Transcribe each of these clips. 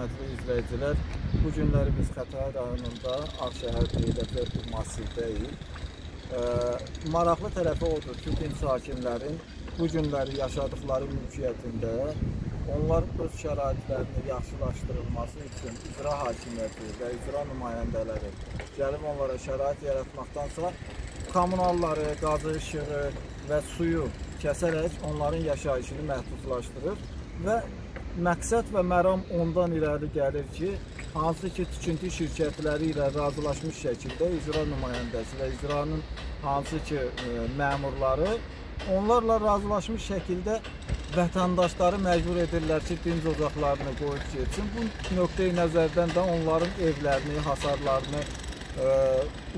Hörmətli izləyicilər, bu günləri biz Xətai rayonunda Ağşəhər deyiləcək bir masivdəyik. E, maraqlı tərəfi odur ki, dinc sakinlərin bu günləri yaşadıkları mülkiyyətində onlar öz şəraitlərini yaxşılaşdırılması üçün icra hakimiyyəti və icra nümayəndələri gəlib onlara şərait yaratmaqdansa kommunalları, qazı, işığı və suyu kəsərək onların yaşayışını məhdudlaşdırır və məqsəd və məram ondan irəli gəlir ki, hansı ki tikinti şirkətləri ilə razılaşmış şəkildə icra nümayəndəsi və icranın hansı ki e, məmurları onlarla razılaşmış şəkildə vətəndaşları məcbur edirlər ki, dinc ocaqlarını qoyub getsin. Bu nöqteyi nəzərdən də onların evlərini, hasarlarını e,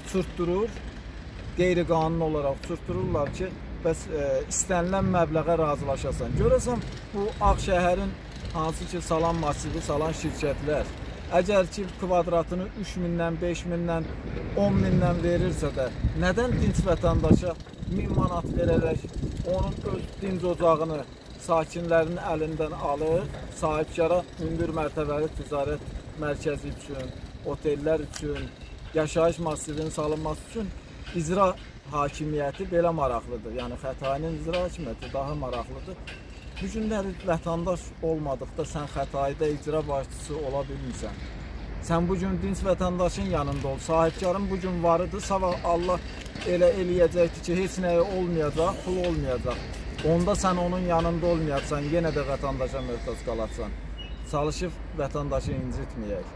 uçurtdurur, qeyri-qanuni olaraq uçurtdururlar ki, bəs e, istənilən məbləğə razılaşasan. Görəsən bu Ağşəhərin hansı ki salan masivi salan şirkətlər əgər ki kvadratını 3000-dən, 5000-dən, 10000-dən verirsə də nədən dinc vətəndaşa 1000 manat verərək onun öz dinc ocağını sakinlərin əlindən alır, sahibkara hündür mərtəbəli ticarət mərkəzi üçün, otellər üçün, yaşayış masivinin salınması üçün icra hakimiyyəti belə maraqlıdır. Yəni Xətainin icra hakimiyyəti daha maraqlıdır. Bu günləri vətəndaş olmadıqda sən Xətayda icra başçısı ola bilmirsən. Sən bu gün dinc vətəndaşın yanında ol. Sahibkarın bu gün varıdır. Sabah Allah elə eləyəcəkdir ki, heç nəyi olmayacaq, pul olmayacaq. Onda sən onun yanında olmayacaqsan, yenə də vətəndaşa möhtac qalarsan. Çalışıb vətəndaşı incitməyək.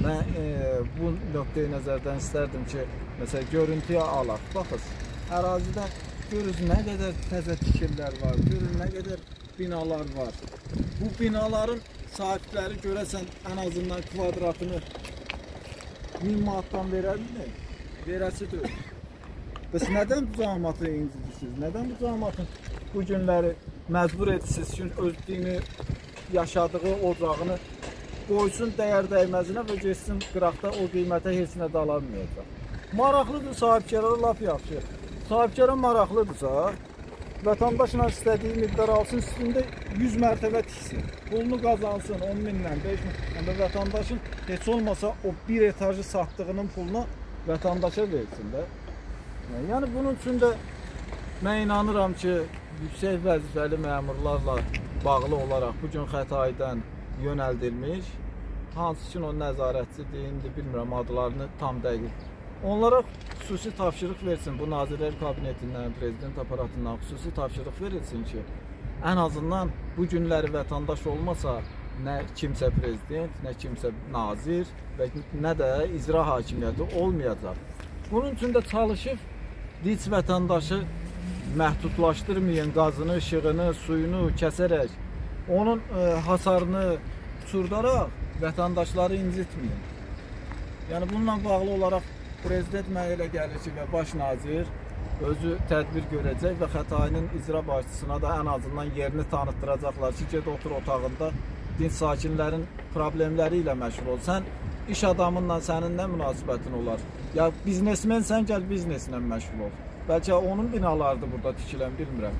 Mən e, bu nöqteyi nəzərdən istərdim ki, məsələn, görüntüyə alaq. Baxın, ərazidə Görürüz nə qədər təzə tikililər var, görün nə qədər binalar var. Bu binaların sahibləri görəsən ən azından kvadratını 1000 manatdan verərmi? Verəsidir. Bəs nədən bu cəmaatı incidirsiniz? Nədən bu cəmaatın bu günləri məcbur edirsiniz ki, öz dini yaşadığı ocağını qoysun dəyər dəyməzinə və getsin qıraqda o qiymətə heç nə də alamayacaq. Maraqlıdır sahibkarlara lap yaxşı. Sahibkara maraqlıdırsa, vətəndaşla istədiyi miqdar alsın, üstündə 100 mərtəbə tiksin. Pulunu qazansın 10 mindən, 5 min. Yəni vətəndaşın heç olmasa o bir etajı satdığının pulunu vətəndaşa versin də. Yəni bunun üçün də mən inanıram ki, yüksək vəzifəli məmurlarla bağlı olaraq bu gün Xətaydan yönəldilmiş hansı ki o nəzarətçidir, indi bilmirəm adlarını tam dəqiq Onlara xüsusi tapşırıq versin, bu Nazirlər Kabinetindən, prezident aparatından xüsusi tapşırıq verilsin ki, ən azından bu günləri vətəndaş olmasa, nə kimsə prezident, nə kimsə nazir və nə də icra hakimiyyəti olmayacaq. Bunun üçün də çalışıb dinc vətəndaşı məhdudlaşdırmayın, qazını, işığını, suyunu kəsərək, onun ə, e, hasarını uçurdaraq vətəndaşları incitməyin. Yəni bununla bağlı olaraq Prezident mənə elə gəlir ki, və baş nazir özü tədbir görəcək və Xətainin icra başçısına da ən azından yerini tanıtdıracaqlar ki, get otur otağında dinc sakinlərin problemləri ilə məşğul ol. Sən iş adamınla sənin nə münasibətin olar? Ya biznesmensən, gəl bizneslə məşğul ol. Bəlkə onun binalarıdır burada tikilən, bilmirəm.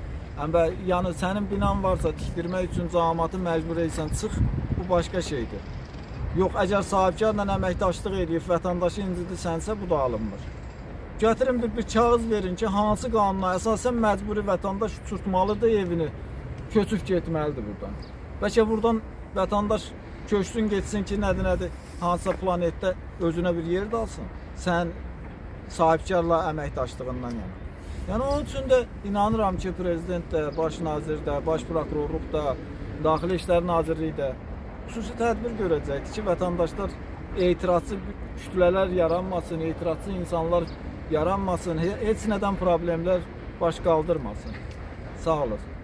Və yəni sənin binan varsa tikdirmək üçün cəmaatı məcbur etsən, çıx, bu başqa şeydir. Yox, əgər sahibkarla əməkdaşlıq edib vətəndaşı incidirsənsə, bu da alınmır. Gətirin bir, bir kağız verin ki, hansı qanuna əsasən məcburi vətəndaş uçurtmalıdır evini, köçüb getməlidir buradan. Bəlkə buradan vətəndaş köçsün, getsin ki, nədir, nədir, hansısa planetdə özünə bir yer də alsın. Sən sahibkarla əməkdaşlığından yana. Yəni onun üçün də inanıram ki, prezident də, baş nazir də, baş prokurorluq da, Daxili İşlər Nazirliyi də xüsusi tədbir görəcəkdir ki, vətəndaşlar etirazçı kütlələr yaranmasın, etirazçı insanlar yaranmasın, heç nədən problemlər baş qaldırmasın. Sağ olun.